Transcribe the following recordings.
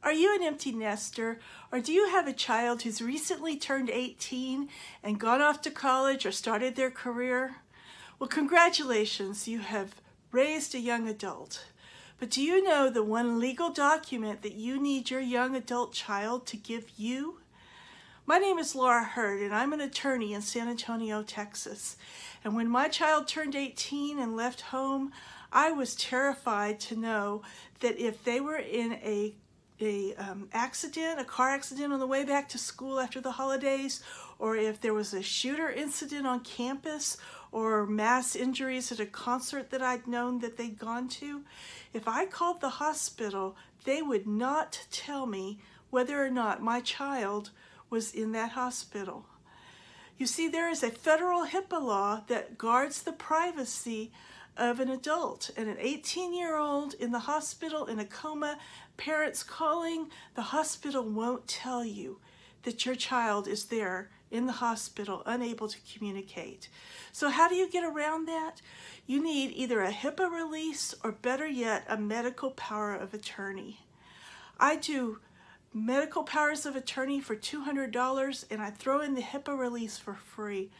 Are you an empty nester or do you have a child who's recently turned 18 and gone off to college or started their career? Well, congratulations, you have raised a young adult. But do you know the one legal document that you need your young adult child to give you? My name is Laura Heard and I'm an attorney in San Antonio, Texas. And when my child turned 18 and left home, I was terrified to know that if they were in a a um, accident, a car accident on the way back to school after the holidays, or if there was a shooter incident on campus, or mass injuries at a concert that I'd known that they'd gone to, if I called the hospital, they would not tell me whether or not my child was in that hospital. You see, there is a federal HIPAA law that guards the privacy of an adult and an 18 year old in the hospital in a coma, parents calling, the hospital won't tell you that your child is there in the hospital unable to communicate. So how do you get around that? You need either a HIPAA release or better yet, a medical power of attorney. I do medical powers of attorney for $200 and I throw in the HIPAA release for free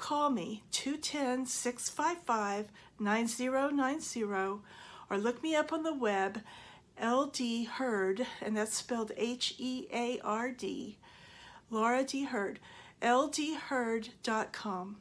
call me 210-655-9090 or look me up on the web LD Heard, and that's spelled H-E-A-R-D, Laura D. Heard, ldheard.com.